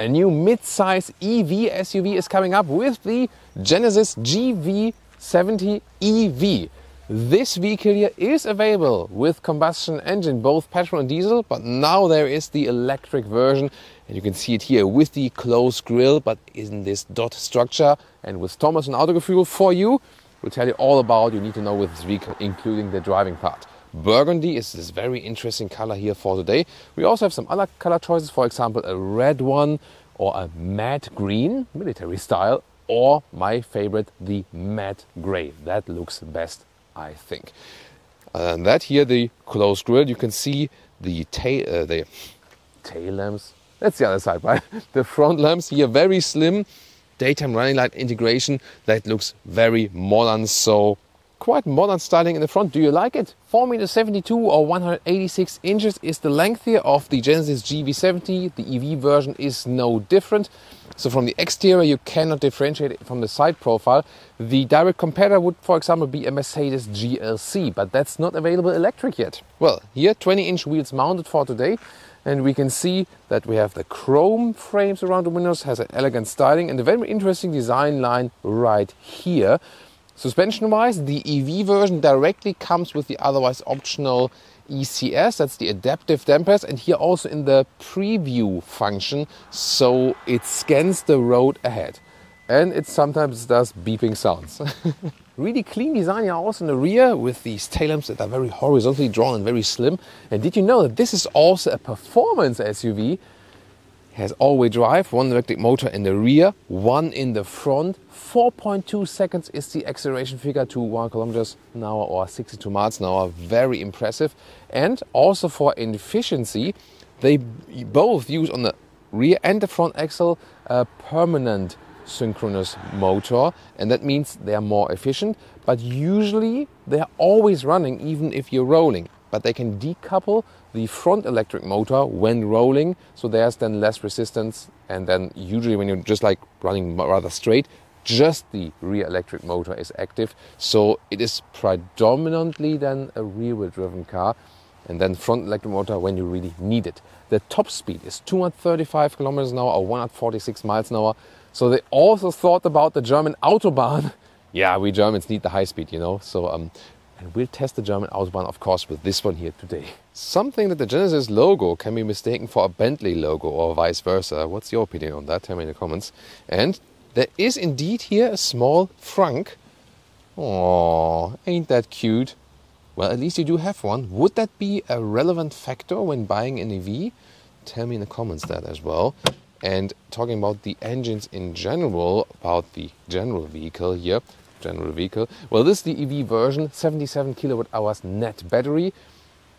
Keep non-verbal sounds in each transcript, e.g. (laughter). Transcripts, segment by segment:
A new mid-size EV SUV is coming up with the Genesis GV70 EV. This vehicle here is available with combustion engine, both petrol and diesel, but now there is the electric version and you can see it here with the closed grille, but in this dot structure. And with Thomas and Autogefühl for you, we'll tell you all about you need to know with this vehicle, including the driving part. Burgundy is this very interesting color here for today. We also have some other color choices, for example, a red one or a matte green, military style, or my favorite, the matte gray. That looks best I think. And that here, the closed grille, you can see the tail, uh, the tail lamps. That's the other side, right? (laughs) The front lamps here, very slim. Daytime running light integration. That looks very modern. So quite modern styling in the front. Do you like it? 4 meters 72 or 186 inches is the length here of the Genesis GV70. The EV version is no different. So from the exterior, you cannot differentiate it from the side profile. The direct competitor would, for example, be a Mercedes GLC, but that's not available electric yet. Well, here 20 inch wheels mounted for today. And we can see that we have the chrome frames around the windows, has an elegant styling and a very interesting design line right here. Suspension wise, the EV version directly comes with the otherwise optional ECS, that's the adaptive dampers, and here also in the preview function, so it scans the road ahead. And it sometimes does beeping sounds. (laughs) really clean design here also in the rear with these tail lamps that are very horizontally drawn and very slim. And did you know that this is also a performance SUV? Has all-wheel drive, one electric motor in the rear, one in the front. 4.2 seconds is the acceleration figure to 1 kilometers an hour or 62 miles an hour. Very impressive. And also for efficiency, they both use on the rear and the front axle a permanent synchronous motor and that means they are more efficient but usually they're always running even if you're rolling but they can decouple the front electric motor when rolling, so there's then less resistance. And then usually when you're just like running rather straight, just the rear electric motor is active. So it is predominantly then a rear wheel driven car and then front electric motor when you really need it. The top speed is 235 kilometers an hour or 146 miles an hour. So they also thought about the German (laughs) Autobahn. yeah, we Germans need the high speed, you know. So um, and we'll test the German Autobahn, of course, with this one here today. Something that the Genesis logo can be mistaken for a Bentley logo or vice versa. What's your opinion on that? Tell me in the comments. And there is indeed here a small frunk. Oh, ain't that cute? Well, at least you do have one. Would that be a relevant factor when buying an EV? Tell me in the comments that as well. And talking about the engines in general, about the general vehicle here, general vehicle. Well, this is the EV version, 77 kilowatt hours net battery.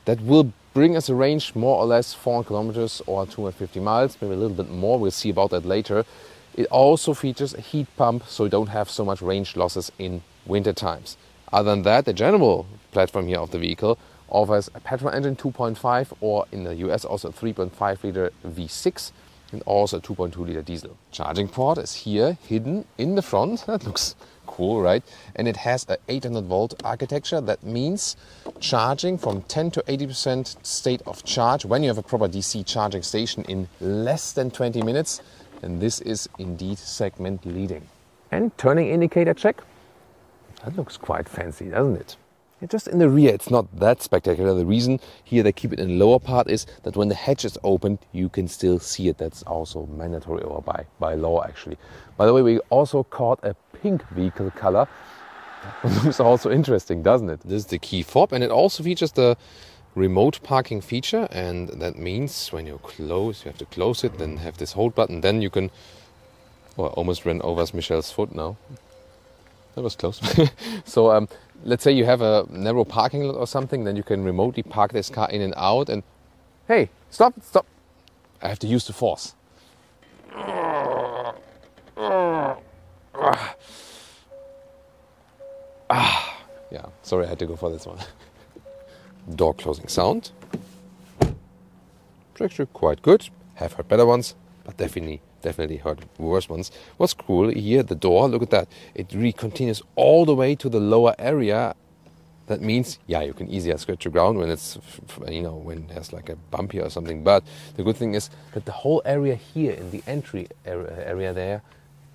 That will bring us a range more or less 400 kilometers or 250 miles, maybe a little bit more. We'll see about that later. It also features a heat pump, so you don't have so much range losses in winter times. Other than that, the general platform here of the vehicle offers a petrol engine 2.5 or in the US also a 3.5 liter V6 and also a 2.2 liter diesel. Charging port is here hidden in the front. (laughs) That looks cool, right? And it has a 800 volt architecture. That means charging from 10 to 80% state of charge when you have a proper DC charging station in less than 20 minutes. And this is indeed segment leading. And turning indicator check. That looks quite fancy, doesn't it? just in the rear, it's not that spectacular. The reason here they keep it in the lower part is that when the hatch is opened, you can still see it. That's also mandatory or by, by law, actually. By the way, we also caught a pink vehicle color. (laughs) looks also interesting, doesn't it? This is the key fob, and it also features the remote parking feature, and that means when you close, you have to close it, then have this hold button, then you can. Well, I almost ran over Michelle's foot now. That was close. (laughs) so um, let's say you have a narrow parking lot or something, then you can remotely park this car in and out and hey, stop, stop. I have to use the force. (laughs) Ah, yeah, sorry, I had to go for this one. (laughs) Door closing sound. It's actually quite good. Have heard better ones, but definitely definitely heard worse ones. What's cool here, the door, look at that. It really continues all the way to the lower area That means, yeah, you can easier scratch the ground when it's, you know, when there's like a bump here or something. But the good thing is that the whole area here in the entry area there,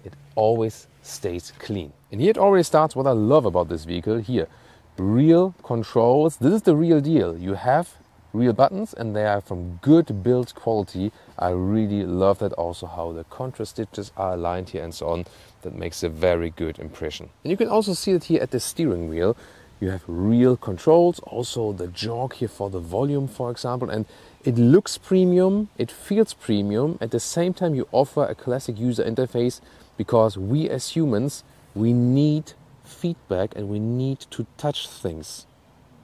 it always stays clean. And here it already starts what I love about this vehicle here. Real controls. This is the real deal. You have real buttons and they are from good build quality. I really love that also how the contrast stitches are aligned here and so on. That makes a very good impression. And you can also see it here at the steering wheel. You have real controls, also the jog here for the volume, for example, and it looks premium, it feels premium. At the same time, you offer a classic user interface because we as humans, we need feedback and we need to touch things.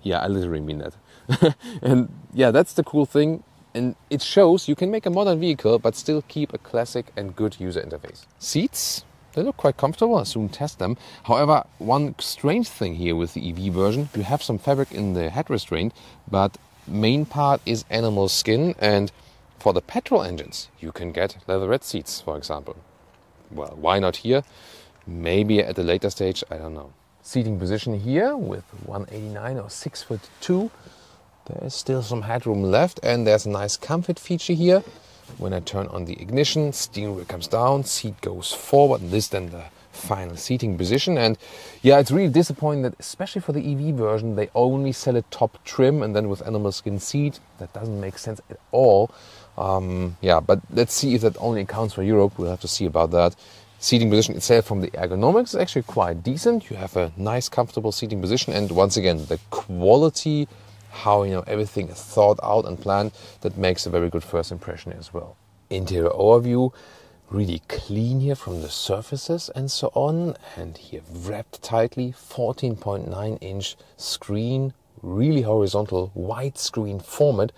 Yeah, I literally mean that. (laughs) and yeah, that's the cool thing. And it shows you can make a modern vehicle but still keep a classic and good user interface. Seats, they look quite comfortable. I'll soon test them. However, one strange thing here with the EV version, you have some fabric in the head restraint, but main part is animal skin. And for the petrol engines, you can get leatherette seats, for example. Well, why not here? Maybe at a later stage, I don't know. Seating position here with 189 or 6 foot 2 there is still some headroom left and there's a nice comfort feature here. When I turn on the ignition, steering wheel comes down, seat goes forward, and this then the final seating position. And yeah, it's really disappointing that especially for the EV version, they only sell a top trim and then with animal skin seat. That doesn't make sense at all. Um, yeah, but let's see if that only accounts for Europe. We'll have to see about that. Seating position itself from the ergonomics is actually quite decent. You have a nice, comfortable seating position, and once again, the quality how you know everything is thought out and planned that makes a very good first impression as well interior overview really clean here from the surfaces and so on and here wrapped tightly 14.9 inch screen really horizontal widescreen format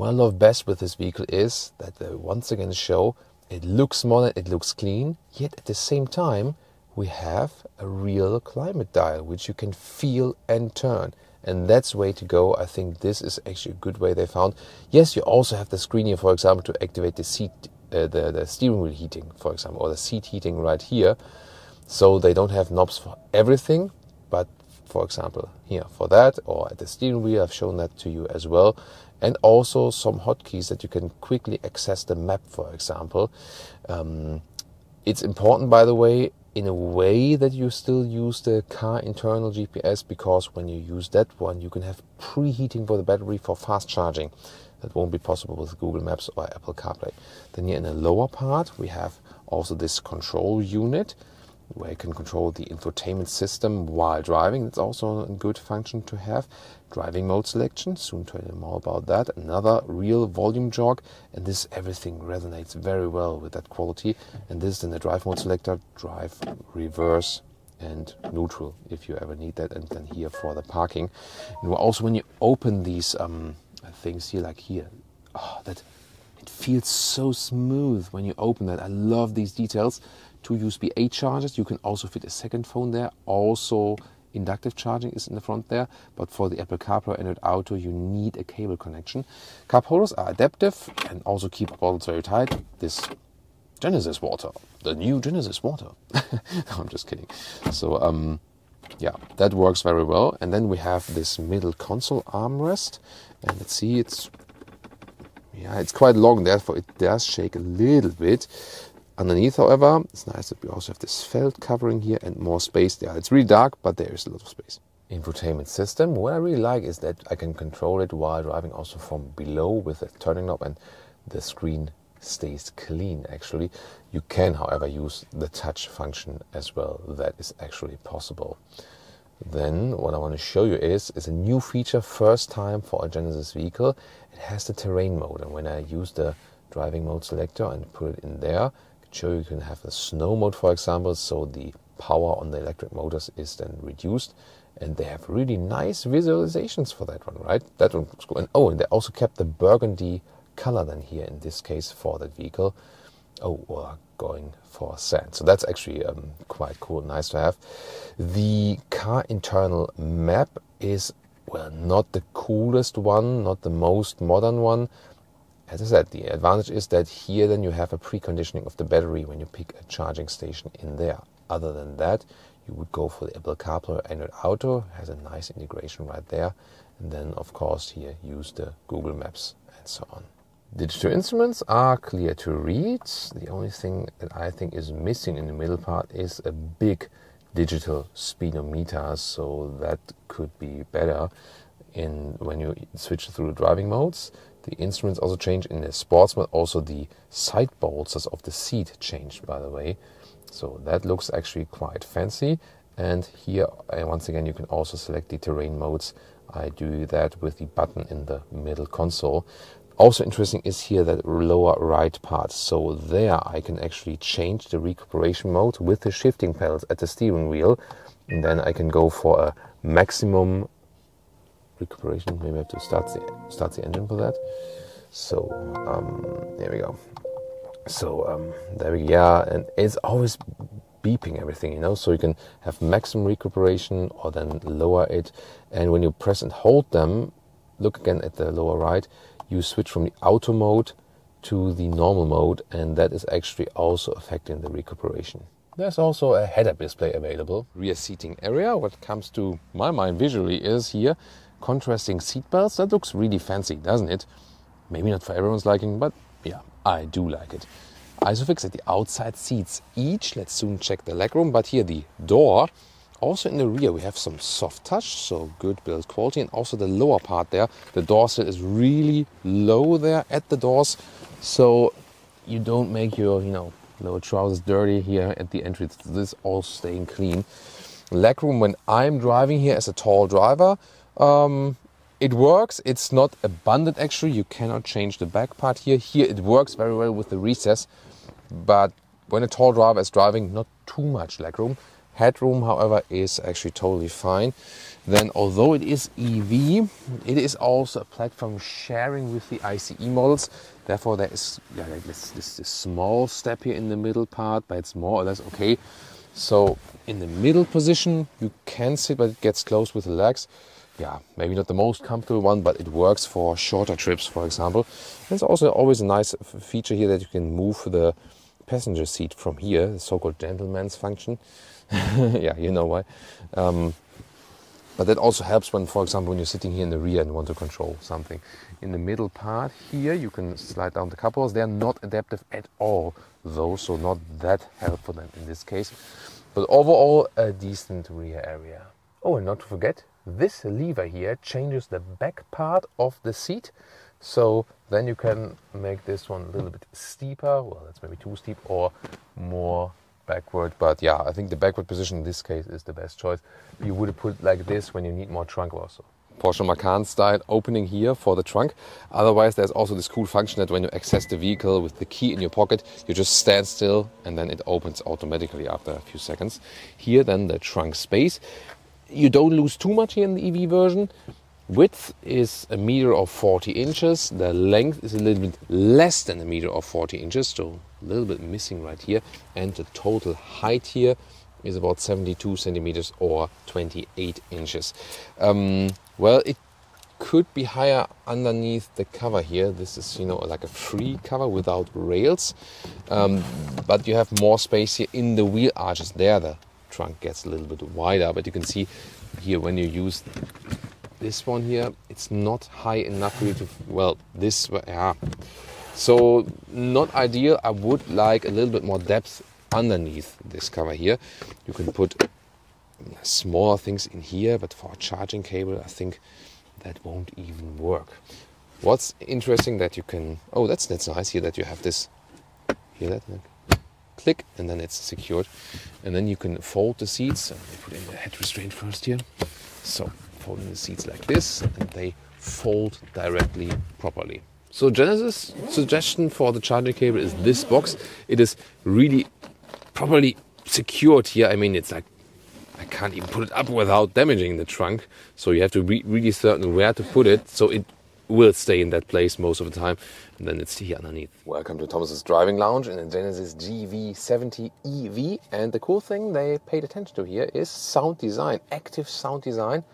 I love best with this vehicle is that they once again show it looks modern it looks clean yet at the same time we have a real climate dial which you can feel and turn and that's way to go. I think this is actually a good way they found. Yes, you also have the screen here, for example, to activate the seat, uh, the the steering wheel heating, for example, or the seat heating right here. So they don't have knobs for everything, but for example, here for that, or at the steering wheel, I've shown that to you as well. And also some hotkeys that you can quickly access the map, for example. Um, it's important, by the way, in a way that you still use the car internal GPS because when you use that one, you can have preheating for the battery for fast charging. That won't be possible with Google Maps or Apple CarPlay. Then here in the lower part, we have also this control unit where you can control the infotainment system while driving. It's also a good function to have. Driving mode selection, soon tell you more about that. Another real volume jog, and this everything resonates very well with that quality. And this is in the drive mode selector, drive, reverse, and neutral if you ever need that. And then here for the parking. And also when you open these um, things here, like here, oh, that it feels so smooth when you open that. I love these details two USB-A chargers. You can also fit a second phone there. Also, inductive charging is in the front there. But for the Apple CarPlay and Auto, you need a cable connection. Cup holders are adaptive and also keep bottles very tight. This Genesis water, the new Genesis water. (laughs) I'm just kidding. So, um, yeah, that works very well. And then we have this middle console armrest. And let's see, it's yeah, it's quite long, therefore it does shake a little bit. Underneath, however, it's nice that we also have this felt covering here and more space there. It's really dark, but there is a lot of space. Infotainment system. What I really like is that I can control it while driving also from below with a turning knob and the screen stays clean actually. You can, however, use the touch function as well. That is actually possible. Then what I want to show you is, is a new feature, first time for a Genesis vehicle. It has the terrain mode and when I use the driving mode selector and put it in there, I can show you can have the snow mode, for example, so the power on the electric motors is then reduced. And they have really nice visualizations for that one, right? That one cool. And oh, and they also kept the burgundy color then here in this case for that vehicle. Oh, we're going for sand. So that's actually um, quite cool, nice to have. The car internal map is, well, not the coolest one, not the most modern one, as I said, the advantage is that here then you have a preconditioning of the battery when you pick a charging station in there. Other than that, you would go for the Apple CarPlay Android Auto. Has a nice integration right there. And then, of course, here use the Google Maps and so on. Digital instruments are clear to read. The only thing that I think is missing in the middle part is a big digital speedometer, so that could be better in when you switch through driving modes. The instruments also change in the sports mode. Also, the side bolsters of the seat changed, by the way. So that looks actually quite fancy. And here, uh, once again, you can also select the terrain modes. I do that with the button in the middle console. Also interesting is here that lower right part. So there I can actually change the recuperation mode with the shifting pedals at the steering wheel. And then I can go for a maximum recuperation. Maybe I have to start the, start the engine for that. So um, there we go. So um, there we go. Yeah, and it's always beeping everything, you know. So you can have maximum recuperation or then lower it. And when you press and hold them, look again at the lower right, you switch from the auto mode to the normal mode, and that is actually also affecting the recuperation. There's also a head-up display available. Rear seating area. What comes to my mind visually is here contrasting seat belts. That looks really fancy, doesn't it? Maybe not for everyone's liking, but yeah, I do like it. Isofix at the outside seats each. Let's soon check the legroom. But here the door. Also in the rear we have some soft touch, so good build quality. And also the lower part there, the door sill is really low there at the doors. So you don't make your, you know, lower trousers dirty here at the entrance. This all staying clean. Legroom when I'm driving here as a tall driver, um, it works. It's not abundant actually. You cannot change the back part here. Here it works very well with the recess, but when a tall driver is driving, not too much legroom. Headroom, however, is actually totally fine. Then, although it is EV, it is also a platform sharing with the ICE models. Therefore, there is yeah, like this, this, this small step here in the middle part, but it's more or less okay. So, in the middle position, you can sit, but it gets close with the legs yeah, maybe not the most comfortable one, but it works for shorter trips, for example. There's also always a nice feature here that you can move the passenger seat from here, the so-called gentleman's function. (laughs) yeah, you know why. Um, but that also helps when, for example, when you're sitting here in the rear and want to control something. In the middle part here, you can slide down the cup. They're not adaptive at all, though, so not that helpful in this case. But overall, a decent rear area. Oh, and not to forget, this lever here changes the back part of the seat. So then you can make this one a little bit steeper. Well, that's maybe too steep or more backward. But yeah, I think the backward position in this case is the best choice. You would put like this when you need more trunk also. Porsche Macan style opening here for the trunk. Otherwise, there's also this cool function that when you access the vehicle with the key in your pocket, you just stand still and then it opens automatically after a few seconds. Here, then the trunk space you don't lose too much here in the EV version. Width is a meter of 40 inches. The length is a little bit less than a meter of 40 inches, so a little bit missing right here. And the total height here is about 72 centimeters or 28 inches. Um, well, it could be higher underneath the cover here. This is, you know, like a free cover without rails, um, but you have more space here in the wheel arches. There, the trunk gets a little bit wider, but you can see here when you use this one here, it's not high enough for you to, well, this, yeah. So not ideal. I would like a little bit more depth underneath this cover here. You can put smaller things in here, but for a charging cable, I think that won't even work. What's interesting that you can, oh, that's, that's nice here that you have this, hear that? click and then it's secured. And then you can fold the seats. And put in the head restraint first here. So folding the seats like this and they fold directly properly. So Genesis suggestion for the charging cable is this box. It is really properly secured here. I mean, it's like I can't even put it up without damaging the trunk. So you have to be really certain where to put it. So it will stay in that place most of the time, and then it's here underneath. Welcome to Thomas's Driving Lounge in the Genesis GV70 EV. And the cool thing they paid attention to here is sound design, active sound design.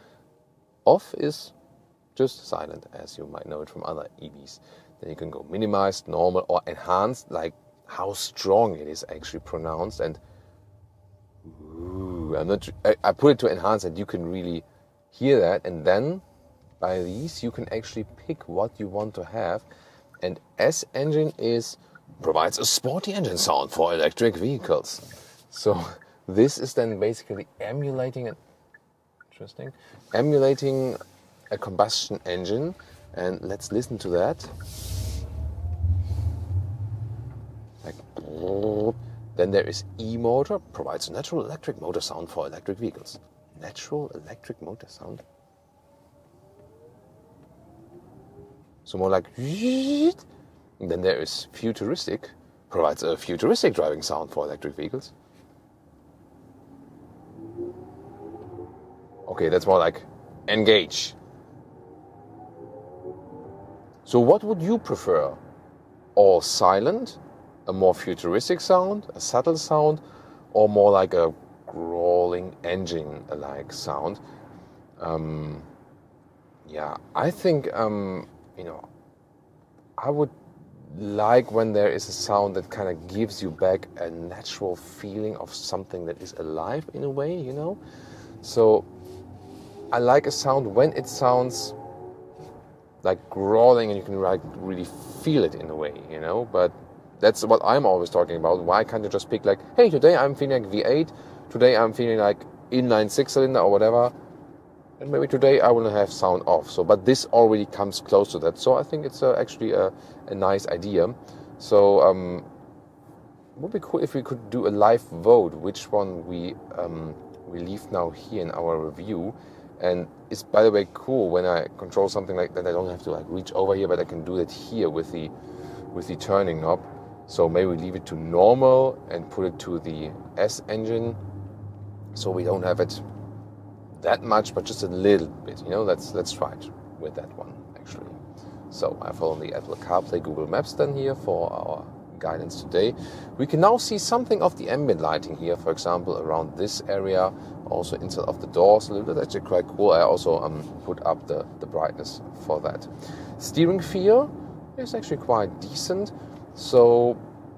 Off is just silent, as you might know it from other EVs. Then you can go minimized, normal, or enhanced, like how strong it is actually pronounced. And ooh, I'm not. I, I put it to enhance that you can really hear that, and then by these you can actually pick what you want to have. And S engine is provides a sporty engine sound for electric vehicles. So (laughs) this is then basically emulating an interesting. Emulating a combustion engine and let's listen to that. Like then there is E motor provides a natural electric motor sound for electric vehicles. Natural electric motor sound? So more like then there is futuristic provides a futuristic driving sound for electric vehicles okay that's more like engage so, what would you prefer? All silent, a more futuristic sound, a subtle sound, or more like a growling engine like sound? Um, yeah, I think, um, you know, I would like when there is a sound that kind of gives you back a natural feeling of something that is alive in a way, you know? So, I like a sound when it sounds like growling and you can like really feel it in a way, you know. But that's what I'm always talking about. Why can't you just pick like, hey, today I'm feeling like V8, today I'm feeling like inline six cylinder or whatever, and maybe today I will have sound off. So, but this already comes close to that. So I think it's uh, actually a, a, nice idea. So um, it would be cool if we could do a live vote which one we um, we leave now here in our review and it's by the way cool when I control something like that. I don't have to like reach over here, but I can do that here with the with the turning knob. So maybe leave it to normal and put it to the S engine, so we don't have it that much, but just a little bit. You know, let's let's try it with that one actually. So I follow the Apple CarPlay, Google Maps then here for our guidance today. We can now see something of the ambient lighting here, for example, around this area, also inside of the doors a little bit. Actually quite cool. I also um, put up the, the brightness for that. Steering feel is actually quite decent. So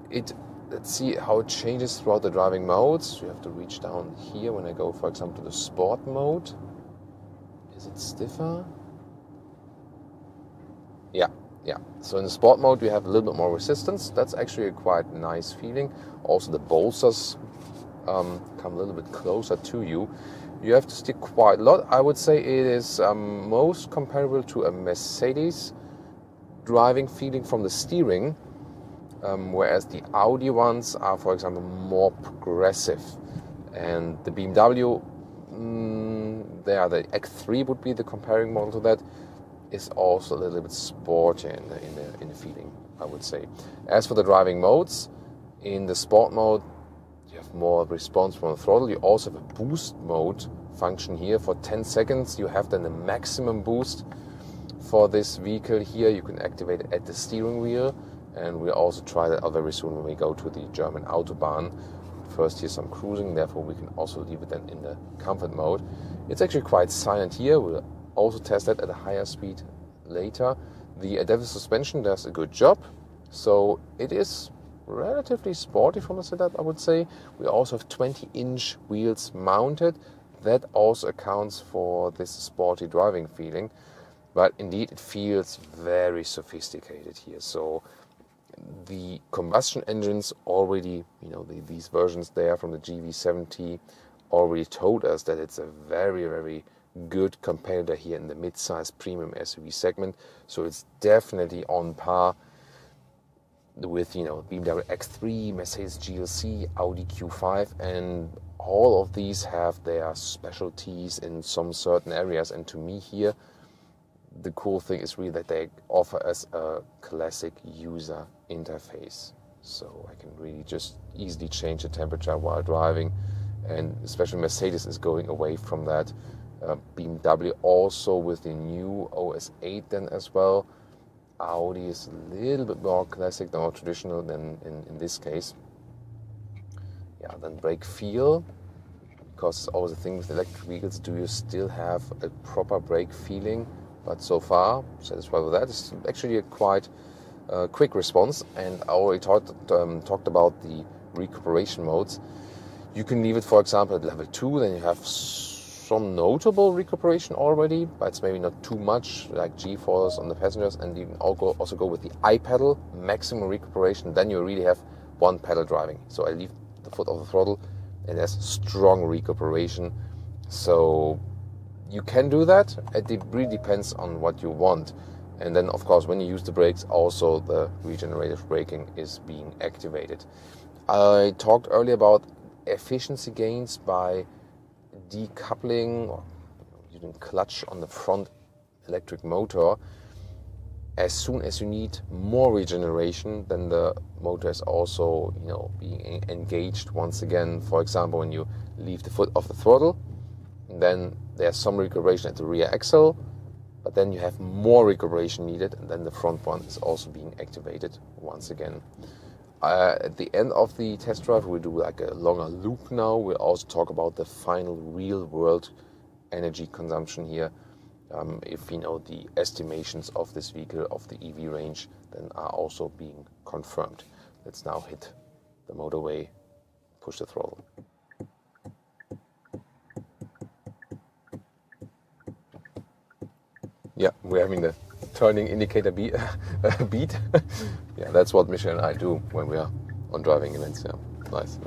it let's see how it changes throughout the driving modes. You have to reach down here when I go, for example, to the sport mode. Is it stiffer? Yeah, yeah, so in the sport mode we have a little bit more resistance. That's actually a quite nice feeling. Also the bolsters um, come a little bit closer to you. You have to stick quite a lot. I would say it is um, most comparable to a Mercedes driving feeling from the steering, um, whereas the Audi ones are, for example, more progressive. And the BMW, mm, the X3 would be the comparing model to that is also a little bit sporty in the, in the, in the feeling, I would say. As for the driving modes, in the sport mode, you have more response from the throttle. You also have a boost mode function here for 10 seconds. You have then the maximum boost for this vehicle here. You can activate it at the steering wheel, and we'll also try that out very soon when we go to the German Autobahn. First, here some cruising, therefore, we can also leave it then in the comfort mode. It's actually quite silent here. We'll also test that at a higher speed later. The adaptive suspension does a good job, so it is relatively sporty from the setup, I would say. We also have 20 inch wheels mounted. That also accounts for this sporty driving feeling. But indeed, it feels very sophisticated here. So the combustion engines already, you know, the, these versions there from the GV70 already told us that it's a very, very good competitor here in the mid-size premium SUV segment. So it's definitely on par with you know BMW X3, Mercedes GLC, Audi Q5, and all of these have their specialties in some certain areas. And to me here, the cool thing is really that they offer us a classic user interface. So I can really just easily change the temperature while driving, and especially Mercedes is going away from that uh, BMW also with the new OS 8 then as well. Audi is a little bit more classic, more traditional than in, in this case. Yeah, then brake feel, because always the thing with electric vehicles, do you still have a proper brake feeling? But so far, satisfied with that. It's actually a quite uh, quick response, and I already talked um, talked about the recuperation modes You can leave it, for example, at level 2, then you have some notable recuperation already, but it's maybe not too much, like G-force on the passengers, and can also go with the I-pedal, maximum recuperation, then you really have one pedal driving. So I leave the foot off the throttle, and there's strong recuperation. So you can do that. It really depends on what you want. And then, of course, when you use the brakes, also the regenerative braking is being activated. I talked earlier about efficiency gains by decoupling or using clutch on the front electric motor. As soon as you need more regeneration, then the motor is also, you know, being engaged once again. For example, when you leave the foot off the throttle, then there's some recuperation at the rear axle, but then you have more recuperation needed, and then the front one is also being activated once again. Uh, at the end of the test drive, we do like a longer loop now. We'll also talk about the final real world energy consumption here. Um, if you know the estimations of this vehicle of the EV range, then are also being confirmed. Let's now hit the motorway, push the throttle. Yeah, we're having the turning indicator (laughs) uh, beat. beat. (laughs) yeah, that's what Michelle and I do when we are on driving events. Yeah, nice.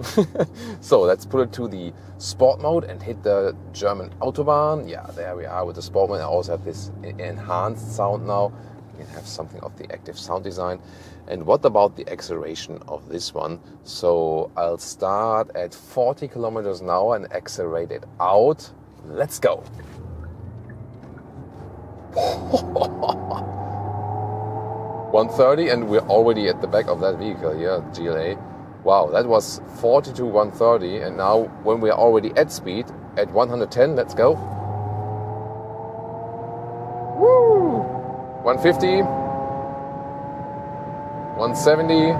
(laughs) so let's put it to the sport mode and hit the German Autobahn. Yeah, there we are with the sport mode. I also have this enhanced sound now. You can have something of the active sound design. And what about the acceleration of this one? So I'll start at 40 kilometers an hour and accelerate it out. Let's go. (laughs) 130 and we're already at the back of that vehicle here, GLA. Wow, that was 40 to 130 and now when we're already at speed at 110, let's go. Woo! 150, 170.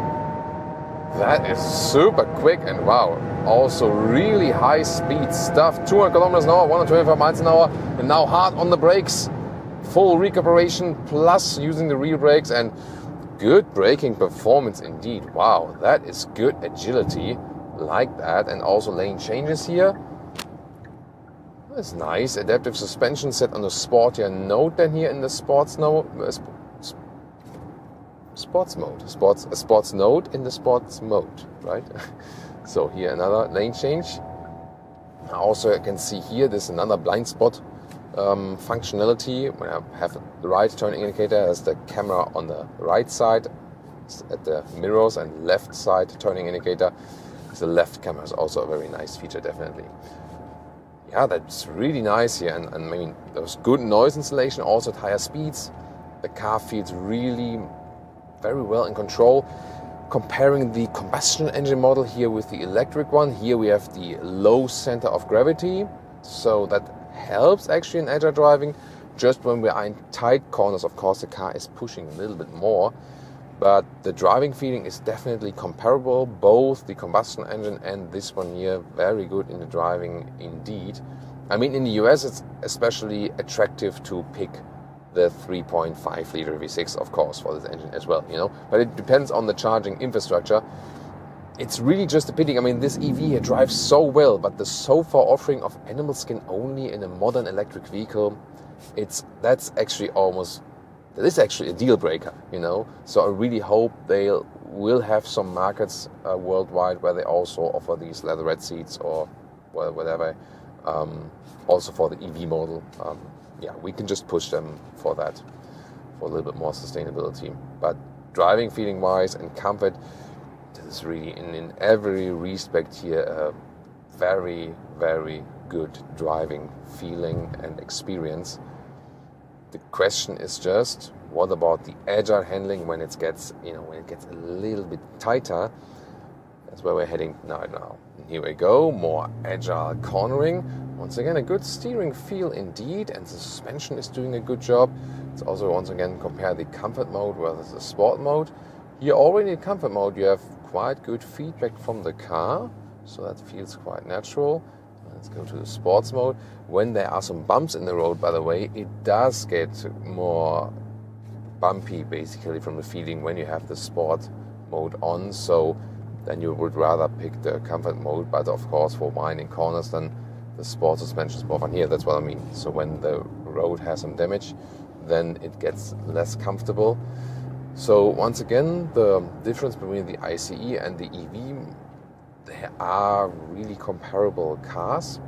That is super quick and wow, also really high speed stuff. 200 kilometers an hour, 125 miles an hour, and now hard on the brakes full recuperation plus using the rear brakes and good braking performance indeed. Wow, that is good agility like that and also lane changes here. That's nice. Adaptive suspension set on the sportier note than here in the sports mode. Uh, sports mode. Sports a sports note in the sports mode, right? (laughs) so here another lane change. Also, I can see here there's another blind spot um, functionality. When I have the right turning indicator, as the camera on the right side at the mirrors and left side turning indicator. The left camera is also a very nice feature, definitely. Yeah, that's really nice here, and, and I mean, there's good noise insulation also at higher speeds. The car feels really very well in control. Comparing the combustion engine model here with the electric one, here we have the low center of gravity, so that helps actually in agile driving. Just when we are in tight corners, of course, the car is pushing a little bit more. But the driving feeling is definitely comparable. Both the combustion engine and this one here, very good in the driving indeed. I mean, in the US, it's especially attractive to pick the 3.5 liter V6, of course, for this engine as well, you know. But it depends on the charging infrastructure it's really just a pity. I mean, this EV here drives so well, but the so far offering of animal skin only in a modern electric vehicle, it's that's actually almost that is actually a deal breaker, you know. So I really hope they will have some markets uh, worldwide where they also offer these leatherette seats or well, whatever. Um, also for the EV model, um, yeah, we can just push them for that, for a little bit more sustainability. But driving feeling wise and comfort is really in, in every respect here a very very good driving feeling and experience. The question is just what about the agile handling when it gets you know when it gets a little bit tighter? That's where we're heading right now. Here we go more agile cornering. Once again a good steering feel indeed and the suspension is doing a good job. It's also once again compare the comfort mode versus the sport mode. Here already in comfort mode you have quite good feedback from the car, so that feels quite natural. Let's go to the sports mode. When there are some bumps in the road, by the way, it does get more bumpy basically from the feeling when you have the sport mode on. So then you would rather pick the comfort mode. But of course, for winding corners, then the sport suspension is more fun here. That's what I mean. So when the road has some damage, then it gets less comfortable. So once again, the difference between the ICE and the EV, they are really comparable cars.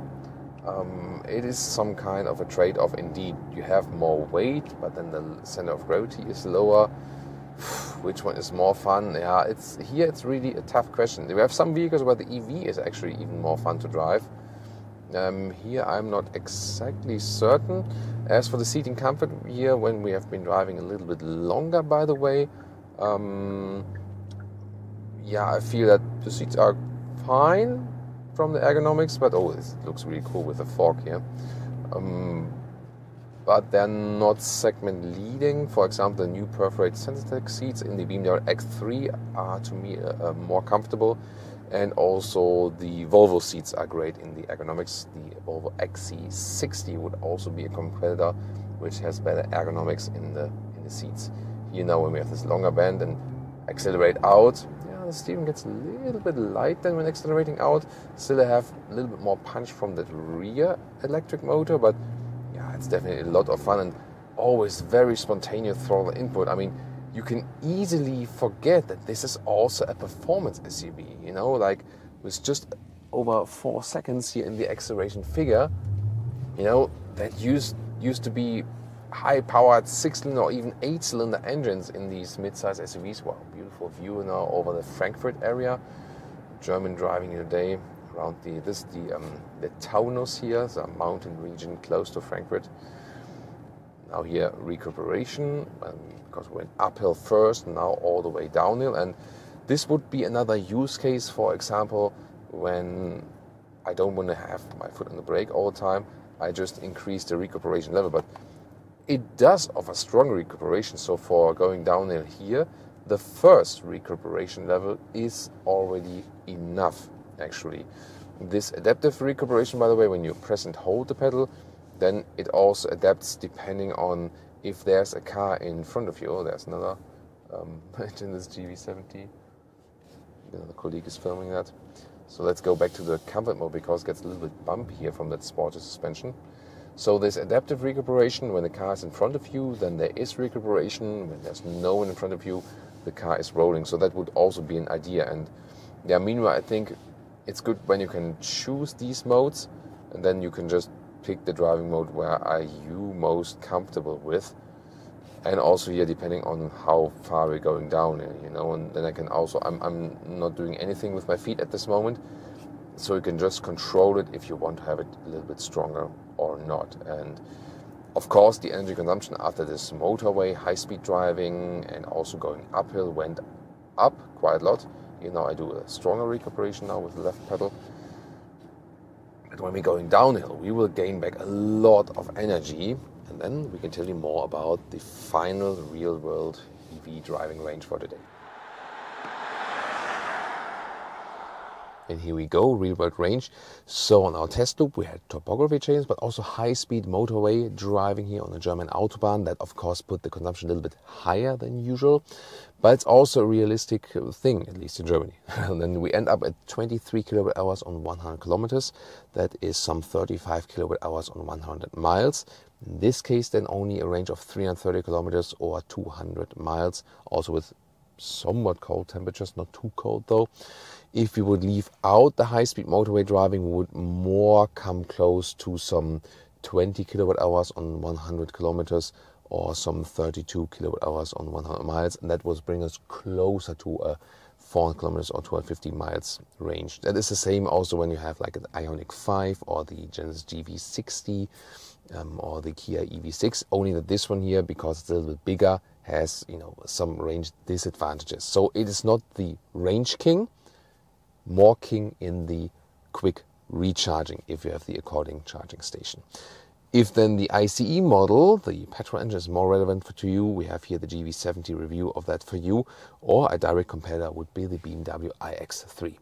Um, it is some kind of a trade-off. Indeed, you have more weight, but then the center of gravity is lower. (sighs) Which one is more fun? Yeah, it's here. It's really a tough question. We have some vehicles where the EV is actually even more fun to drive. Um, here, I'm not exactly certain. As for the seating comfort, here, when we have been driving a little bit longer, by the way, um, yeah, I feel that the seats are fine from the ergonomics, but oh, it looks really cool with the fork here. Um, but they're not segment leading. For example, the new perforated Sensatec seats in the BMW X3 are to me uh, uh, more comfortable, and also the Volvo seats are great in the ergonomics. The Volvo XC60 would also be a competitor, which has better ergonomics in the in the seats. Here now, when we have this longer band and accelerate out, yeah, the steering gets a little bit light then when accelerating out. Still have a little bit more punch from that rear electric motor, but yeah, it's definitely a lot of fun and always very spontaneous throttle input. I mean, you can easily forget that this is also a performance SUV, you know, like with just over four seconds here in the acceleration figure, you know, that used used to be high powered six cylinder or even eight cylinder engines in these mid-size SUVs. Wow, beautiful view now over the Frankfurt area. German driving today around the this the um, the Taunus here, the mountain region close to Frankfurt. Now here recuperation um, because we went uphill first, now all the way downhill, and this would be another use case. For example, when I don't want to have my foot on the brake all the time, I just increase the recuperation level, but it does offer strong recuperation. So for going downhill here, the first recuperation level is already enough, actually. This adaptive recuperation, by the way, when you press and hold the pedal, then it also adapts depending on if there's a car in front of you. Oh, there's another um, (laughs) in this GV70. The colleague is filming that. So let's go back to the comfort mode because it gets a little bit bumpy here from that sporty suspension. So there's adaptive recuperation. When the car is in front of you, then there is recuperation. When there's no one in front of you, the car is rolling. So that would also be an idea. And yeah, meanwhile, I think it's good when you can choose these modes and then you can just pick the driving mode where are you most comfortable with. And also here, depending on how far we're going down, eh, you know, and then I can also, I'm, I'm not doing anything with my feet at this moment so you can just control it if you want to have it a little bit stronger or not. And of course, the energy consumption after this motorway, high speed driving, and also going uphill went up quite a lot. You know, I do a stronger recuperation now with the left pedal. But when we're going downhill, we will gain back a lot of energy, and then we can tell you more about the final real world EV driving range for today. And here we go, real world range. So on our test loop, we had topography changes, but also high speed motorway driving here on the German Autobahn. That, of course, put the consumption a little bit higher than usual. But it's also a realistic uh, thing, at least in Germany. (laughs) and then we end up at 23 kilowatt hours on 100 kilometers. That is some 35 kilowatt hours on 100 miles. In this case, then only a range of 330 kilometers or 200 miles, also with somewhat cold temperatures, not too cold though. If we would leave out the high speed motorway driving, we would more come close to some 20 kilowatt hours on 100 kilometers or some 32 kilowatt hours on 100 miles, and that would bring us closer to a 400 kilometers or 250 miles range. That is the same also when you have like an Ioniq 5 or the Genesis GV60 um, or the Kia EV6. Only that this one here, because it's a little bit bigger, has you know some range disadvantages. So it is not the range king, more king in the quick recharging if you have the according charging station. If then the ICE model, the petrol engine, is more relevant for, to you, we have here the GV70 review of that for you, or a direct competitor would be the BMW iX3.